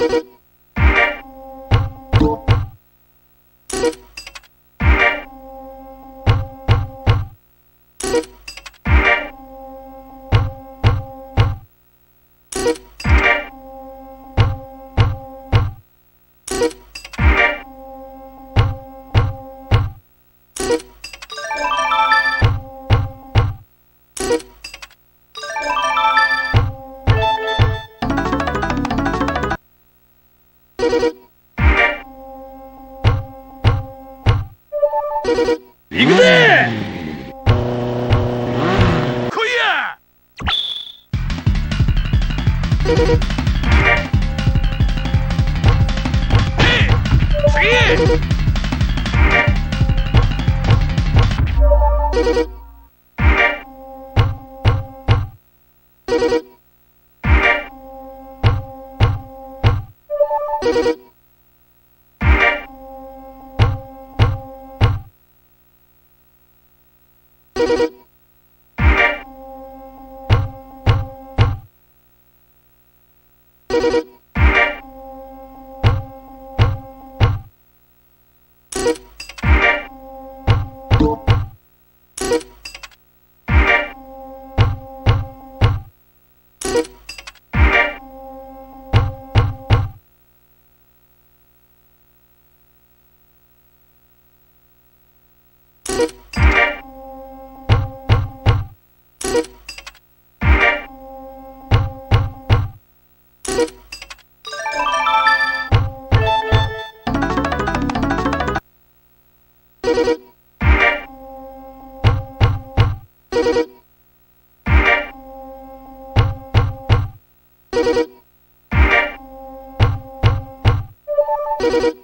thank you 行くぜ！来いや！you Thank you.